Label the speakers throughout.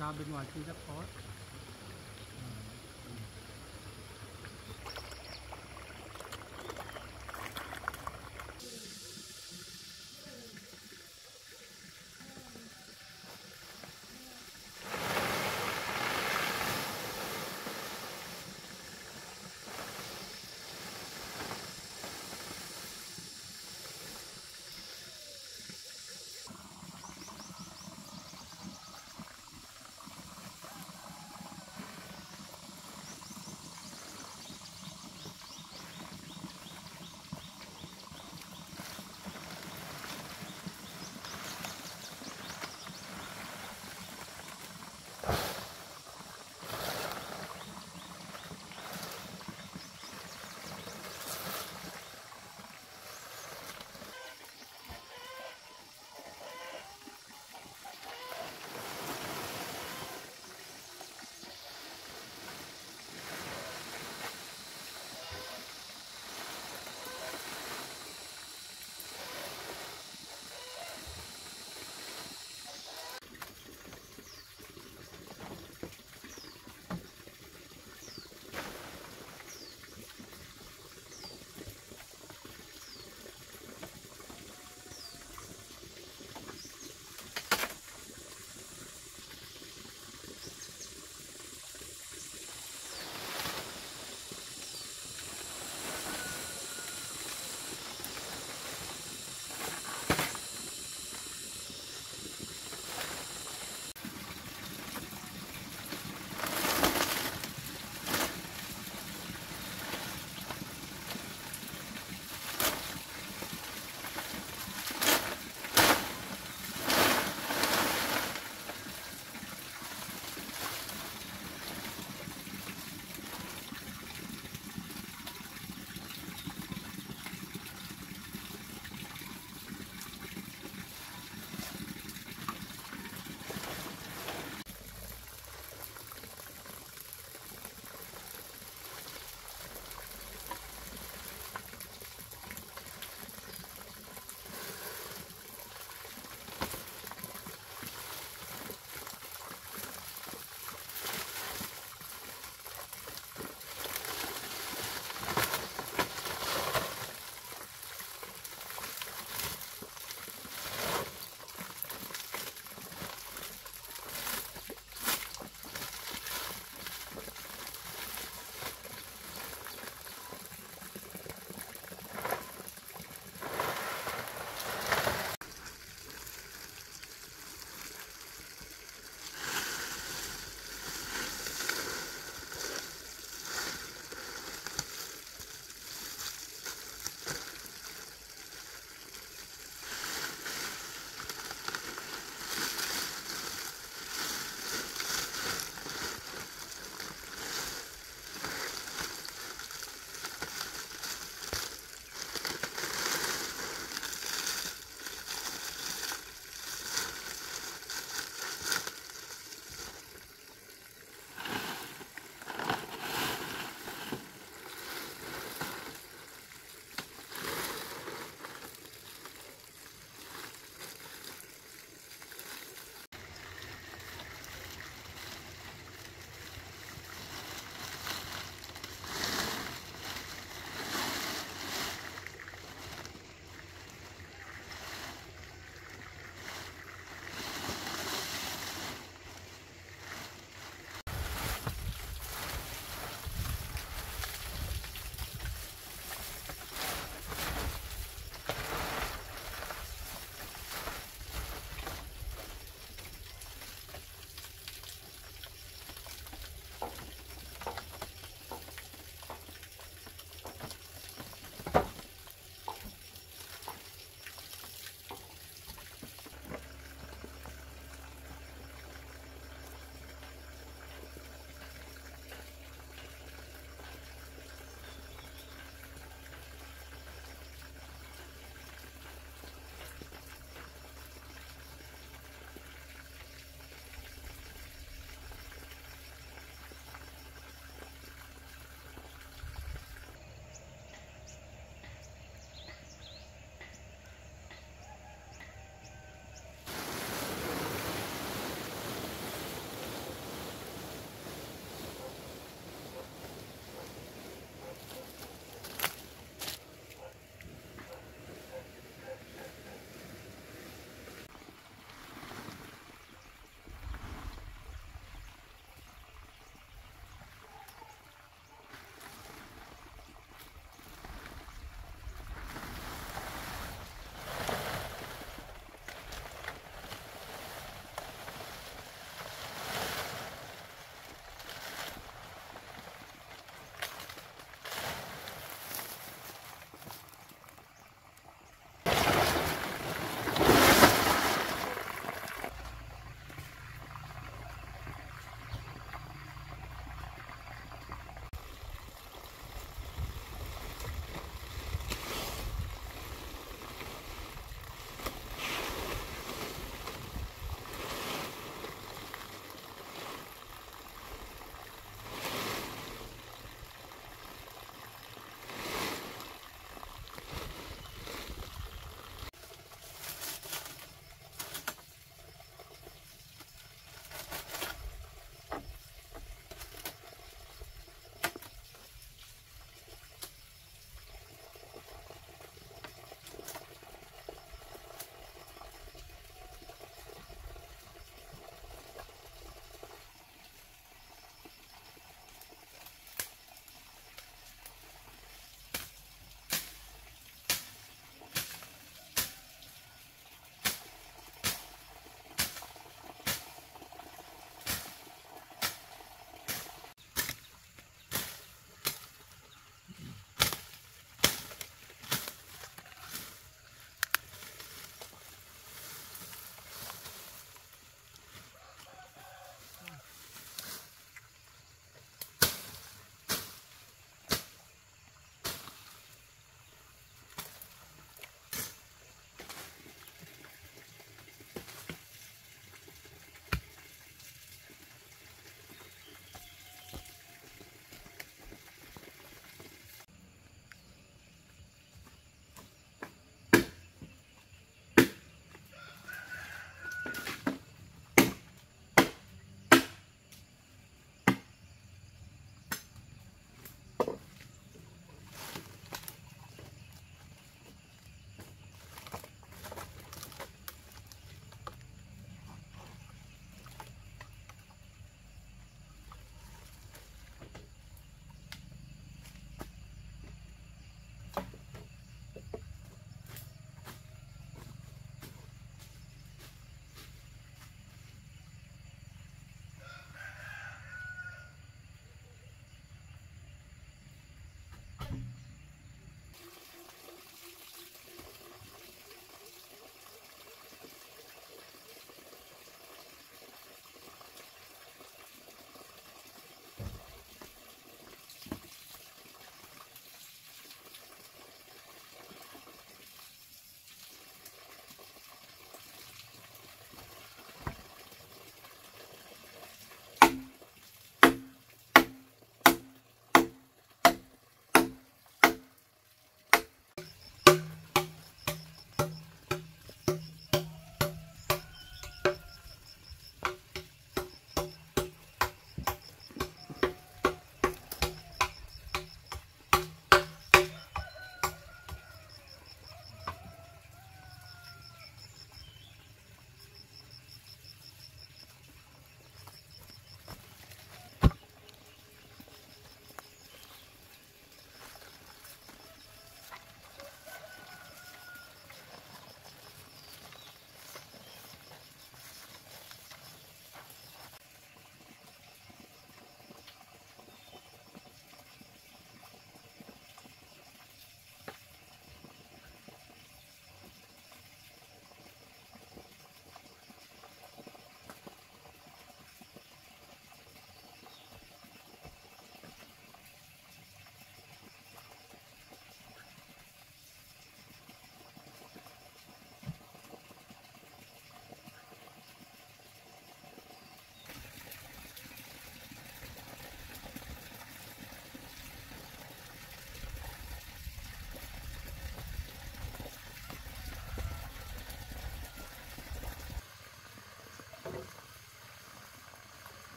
Speaker 1: การเป็นหวันทีละคอร์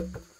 Speaker 1: you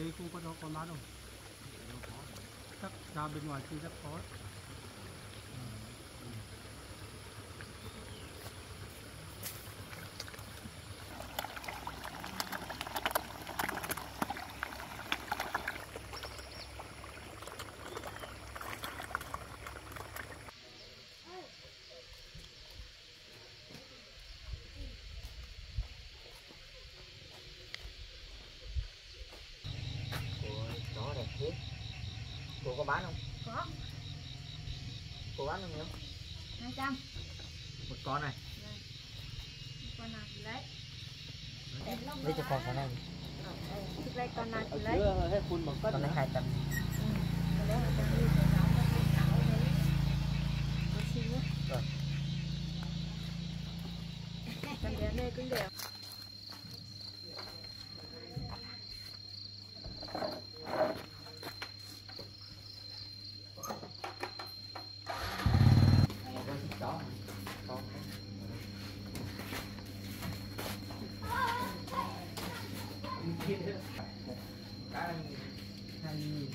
Speaker 1: đây khu có con bán không chắc ra bên ngoài kia chắc có
Speaker 2: Ủa, chó đẹp thế cô có bán không?
Speaker 3: Có.
Speaker 2: Cô bán bao nhiêu?
Speaker 3: Hai trăm.
Speaker 2: Một con này.
Speaker 3: Con nào thì lấy.
Speaker 2: Lấy cho con con này.
Speaker 3: Thực đây con nào thì lấy.
Speaker 1: hết phun bằng cất
Speaker 2: con này hai trăm
Speaker 3: Ừ, cái đấy là con đi cái đó nó cái cảo đấy một xíu
Speaker 2: Rồi.
Speaker 3: con bé đây cũng đều
Speaker 2: con thích chó con cái hai nghìn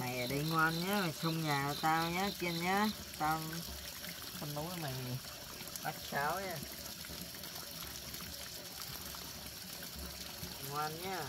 Speaker 2: mày ở đây ngoan nhá mày xung nhà tao nhá kiên nhá tao con núi mày bắt cháo nha ngoan nhá